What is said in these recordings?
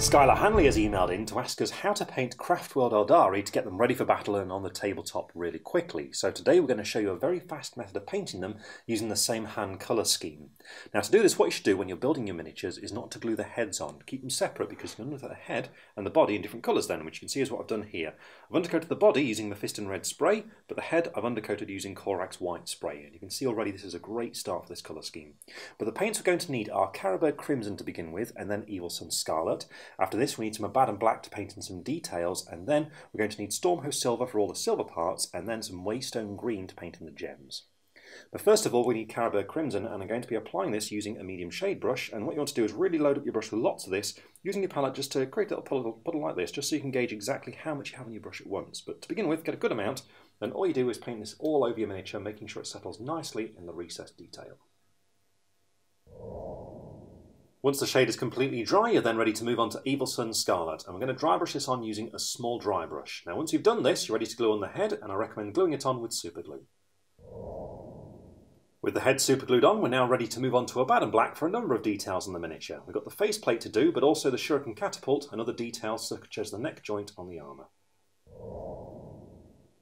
Skylar Hanley has emailed in to ask us how to paint Craftworld Aeldari to get them ready for battle and on the tabletop really quickly. So today we're going to show you a very fast method of painting them using the Saim-Hann colour scheme. Now to do this what you should do when you're building your miniatures is not to glue the heads on. Keep them separate because you're going to the head and the body in different colours then, which you can see is what I've done here. I've undercoated the body using Mephiston Red spray, but the head I've undercoated using Corax White spray. And you can see already this is a great start for this colour scheme. But the paints we're going to need are Carroburg Crimson to begin with, and then Evil Sunz Scarlet. After this we need some Abaddon Black to paint in some details, and then we're going to need Stormhost Silver for all the silver parts, and then some Waystone Green to paint in the gems. But first of all, we need Carroburg Crimson, and I'm going to be applying this using a medium shade brush. And what you want to do is really load up your brush with lots of this, using your palette just to create a little puddle, puddle like this, just so you can gauge exactly how much you have in your brush at once. But to begin with, get a good amount, then all you do is paint this all over your miniature, making sure it settles nicely in the recessed detail. Once the shade is completely dry, you're then ready to move on to Evil Sunz Scarlet, and we're going to dry brush this on using a small dry brush. Now once you've done this, you're ready to glue on the head, and I recommend gluing it on with super glue. With the head super glued on, we're now ready to move on to Abaddon Black for a number of details on the miniature. We've got the faceplate to do, but also the shuriken catapult and other details such as the neck joint on the armour.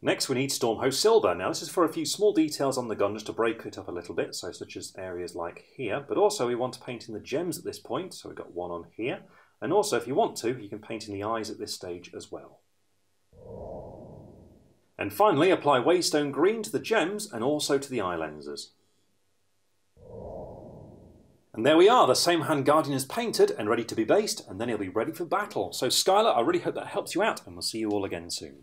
Next we need Stormhost Silver. Now this is for a few small details on the gun just to break it up a little bit, so such as areas like here, but also we want to paint in the gems at this point, so we've got one on here, and also if you want to, you can paint in the eyes at this stage as well. And finally apply Waystone Green to the gems and also to the eye lenses. And there we are, the Saim-Hann Guardian is painted and ready to be based, and then he'll be ready for battle. So Skylar, I really hope that helps you out, and we'll see you all again soon.